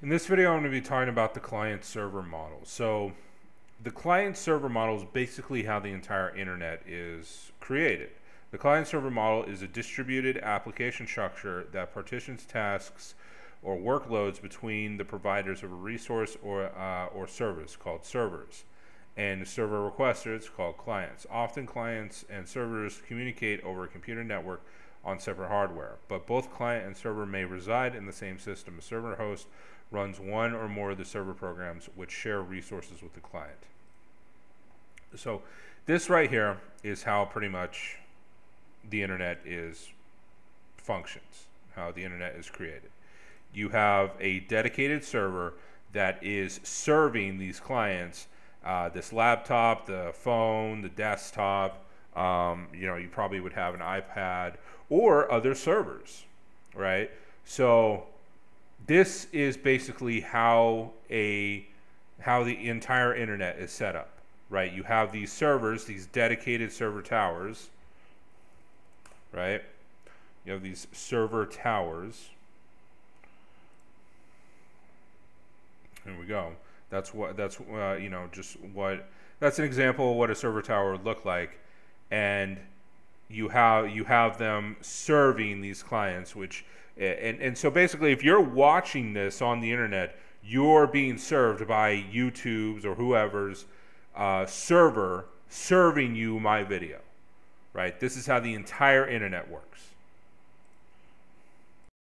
In this video, I'm going to be talking about the client server model. So, the client server model is basically how the entire internet is created. The client server model is a distributed application structure that partitions tasks or workloads between the providers of a resource or, uh, or service called servers and server requesters called clients. Often clients and servers communicate over a computer network on separate hardware, but both client and server may reside in the same system. A server host runs one or more of the server programs which share resources with the client. So this right here is how pretty much the internet is functions, how the internet is created. You have a dedicated server that is serving these clients, uh, this laptop, the phone, the desktop. Um, you know, you probably would have an iPad or other servers, right? So this is basically how a how the entire internet is set up, right? You have these servers, these dedicated server towers, right? You have these server towers. Here we go. That's what that's uh, you know just what that's an example of what a server tower would look like, and you have you have them serving these clients, which and, and so basically, if you're watching this on the internet, you're being served by YouTube's or whoever's uh, server serving you my video, right? This is how the entire internet works.